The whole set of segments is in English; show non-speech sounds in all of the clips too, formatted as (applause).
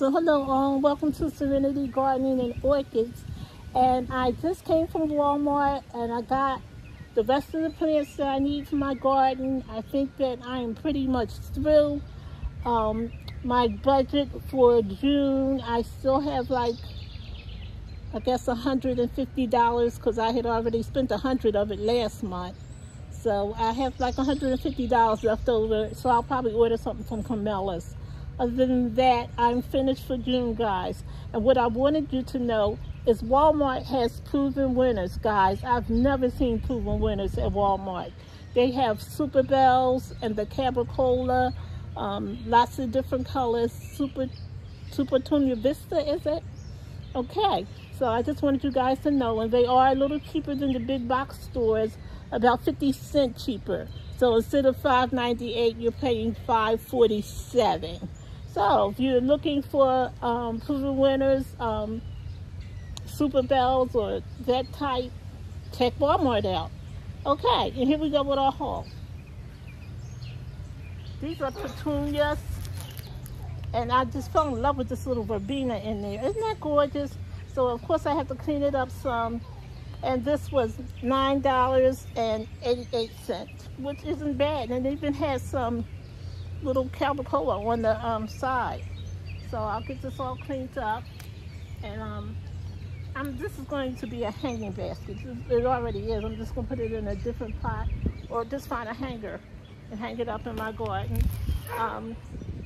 So hello, um, welcome to Serenity Gardening and Orchids. And I just came from Walmart and I got the rest of the plants that I need for my garden. I think that I am pretty much through. Um, my budget for June, I still have like, I guess $150 because I had already spent a hundred of it last month. So I have like $150 left over, so I'll probably order something from Camellias. Other than that, I'm finished for June, guys. And what I wanted you to know is Walmart has proven winners, guys. I've never seen proven winners at Walmart. They have Superbells and the Cabricola, um, lots of different colors. Super, Supertunia Vista, is it? Okay, so I just wanted you guys to know, and they are a little cheaper than the big box stores, about 50 cent cheaper. So instead of 5.98, you're paying 5.47. So if you're looking for um, proven winners, um, Superbells or that type, check Walmart out. Okay, and here we go with our haul. These are petunias, and I just fell in love with this little verbena in there. Isn't that gorgeous? So of course I have to clean it up some and this was $9.88, which isn't bad. And they even had some little cabricola on the um, side. So I'll get this all cleaned up. And um, I'm, this is going to be a hanging basket. It already is. I'm just going to put it in a different pot or just find a hanger and hang it up in my garden. Um,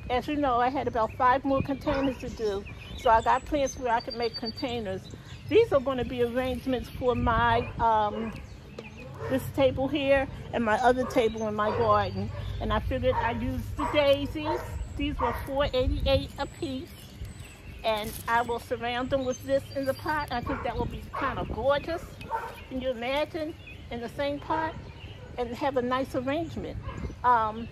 as you know, I had about five more containers to do. So I got plants where I can make containers. These are going to be arrangements for my, um, this table here and my other table in my garden. And I figured I'd use the daisies. These were $4.88 a piece. And I will surround them with this in the pot. I think that will be kind of gorgeous. Can you imagine in the same pot? And have a nice arrangement. Um,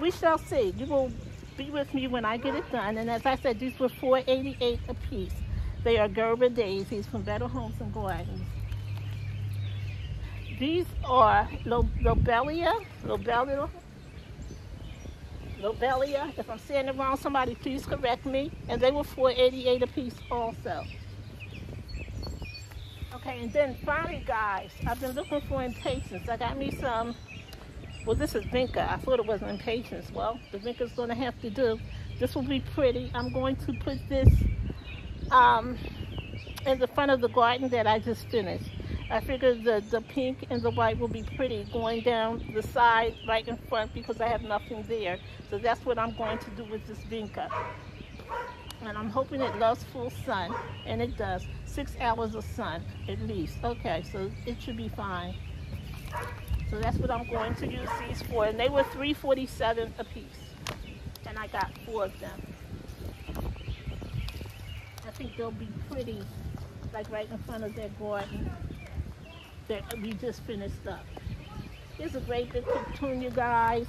we shall see. You will be with me when I get it done. And as I said, these were $4.88 a piece. They are Gerber daisies from Better Homes and Gardens. These are Lobelia, Lobelia, Lobelia. If I'm saying it wrong, somebody please correct me. And they were 4.88 a piece also. Okay, and then finally, guys, I've been looking for impatiens. I got me some. Well, this is Vinca. I thought it was impatiens. Well, the Vinca's going to have to do. This will be pretty. I'm going to put this um, in the front of the garden that I just finished. I figured the, the pink and the white will be pretty going down the side right in front because I have nothing there. So that's what I'm going to do with this vinca. And I'm hoping it loves full sun, and it does. Six hours of sun, at least. Okay, so it should be fine. So that's what I'm going to use these for. And they were 347 a piece. And I got four of them I think they'll be pretty, like right in front of their garden that we just finished up. It's a great big petunia, guys.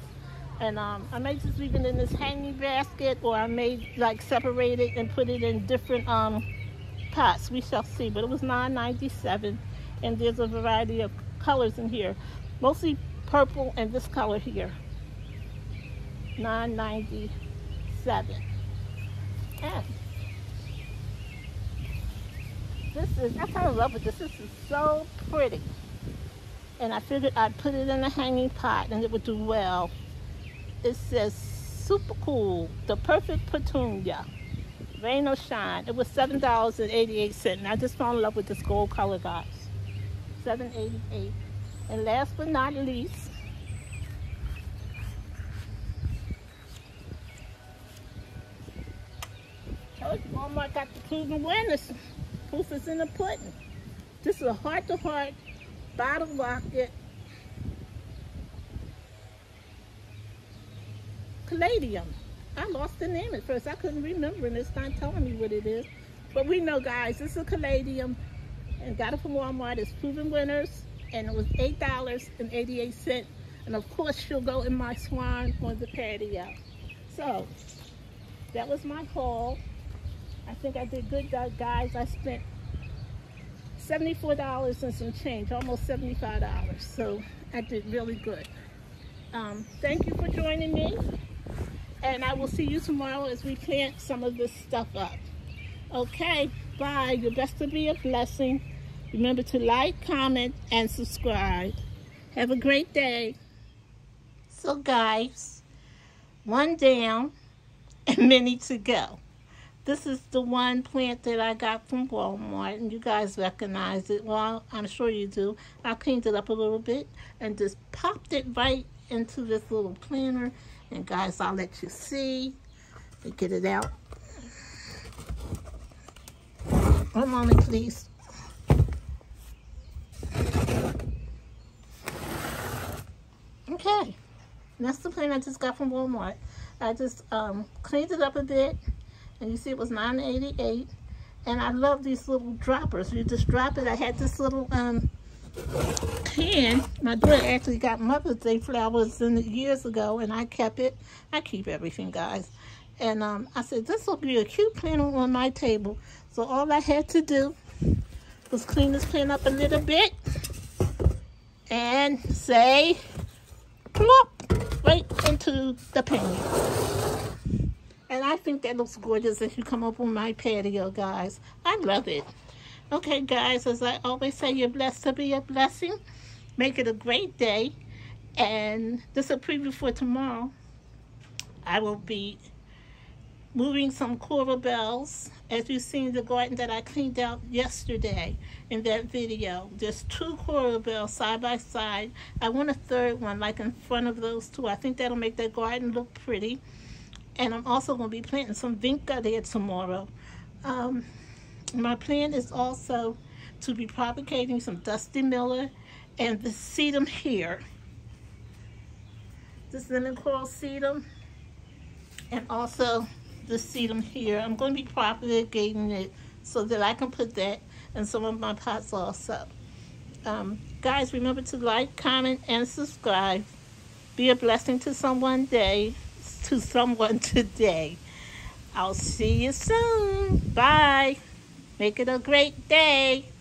And um, I may just leave it in this hanging basket or I may like separate it and put it in different um, pots. We shall see. But it was $9.97 and there's a variety of colors in here. Mostly purple and this color here. $9.97. And this is, I kind of love it. This, this is so pretty. And I figured I'd put it in a hanging pot and it would do well. It says Supercal, the perfect petunia. Rain or shine. It was $7.88 and I just fell in love with this gold color, guys. $7.88. And last but not least, Walmart got the proven winners. Proof is in the pudding. This is a heart-to-heart -heart bottle rocket caladium. I lost the name at first. I couldn't remember and it's not telling me what it is. But we know guys, this is a caladium and got it from Walmart. It's proven winners and it was $8.88. And of course she'll go in my swan on the patio. So that was my haul. I think I did good, guys. I spent $74 and some change, almost $75. So I did really good. Um, thank you for joining me. And I will see you tomorrow as we plant some of this stuff up. Okay, bye. Your best to be a blessing. Remember to like, comment, and subscribe. Have a great day. So guys, one down and (laughs) many to go. This is the one plant that I got from Walmart, and you guys recognize it. Well, I'm sure you do. I cleaned it up a little bit and just popped it right into this little planter. And guys, I'll let you see. Get it out. One moment, please. Okay, that's the plant I just got from Walmart. I just um, cleaned it up a bit and you see it was 988 and I love these little droppers. You just drop it. I had this little um can. My daughter actually got Mother's Day flowers in years ago and I kept it. I keep everything guys. And um, I said this will be a cute plant on my table. So all I had to do was clean this plant up a little bit and say plop right into the pan and I think that looks gorgeous as you come up on my patio, guys. I love it. Okay, guys, as I always say, you're blessed to be a blessing. Make it a great day. And this is a preview for tomorrow. I will be moving some coral bells. As you've seen the garden that I cleaned out yesterday in that video. There's two coral bells side by side. I want a third one like in front of those two. I think that'll make that garden look pretty. And I'm also going to be planting some vinca there tomorrow. Um, my plan is also to be propagating some Dusty Miller and the sedum here. This lemon coral sedum and also the sedum here. I'm going to be propagating it so that I can put that in some of my pots also. Um, guys, remember to like, comment, and subscribe. Be a blessing to someone day to someone today. I'll see you soon. Bye. Make it a great day.